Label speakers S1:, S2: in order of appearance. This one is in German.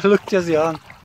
S1: Guckt ihr sie an.